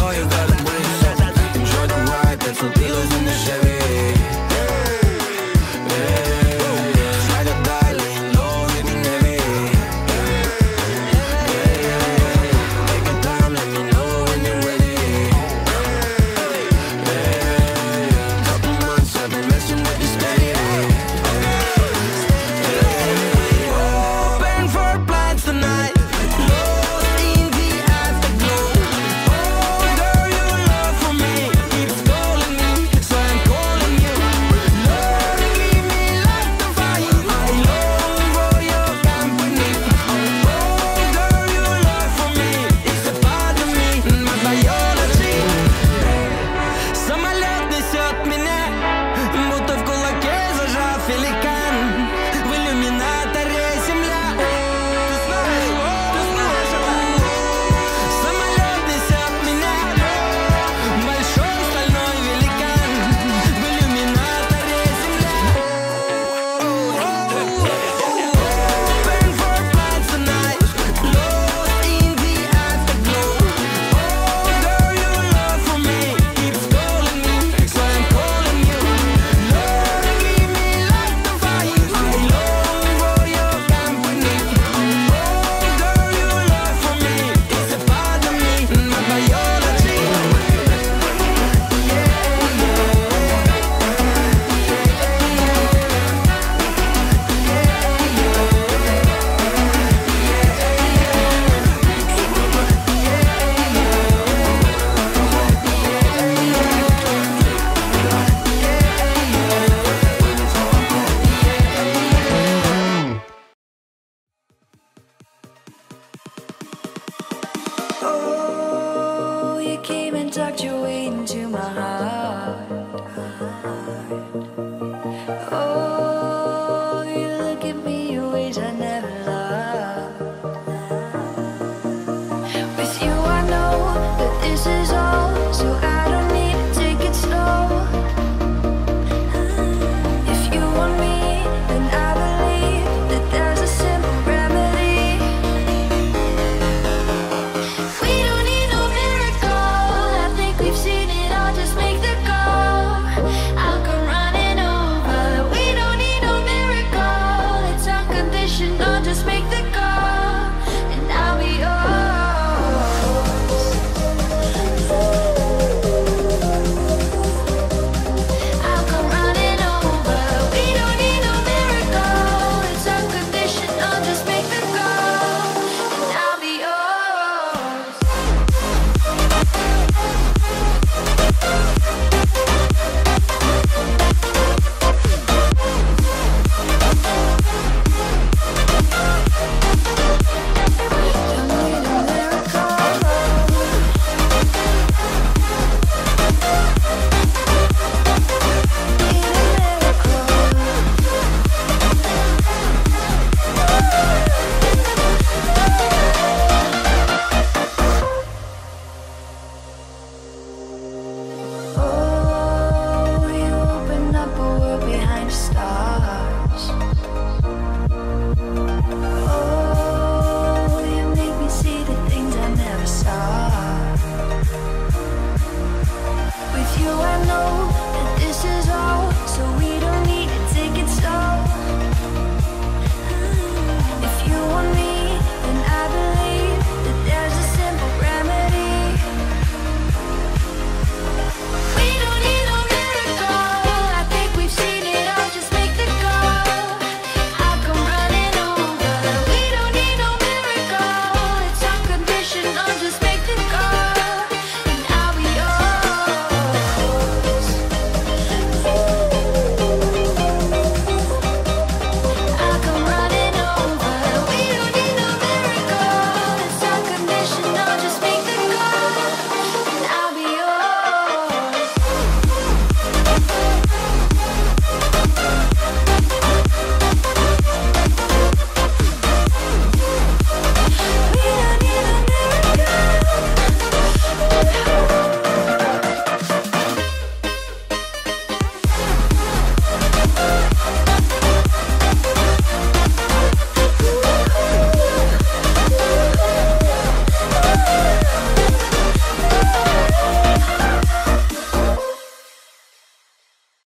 all you gotta bring. Enjoy the ride, pencil dealers in the Chevy. give me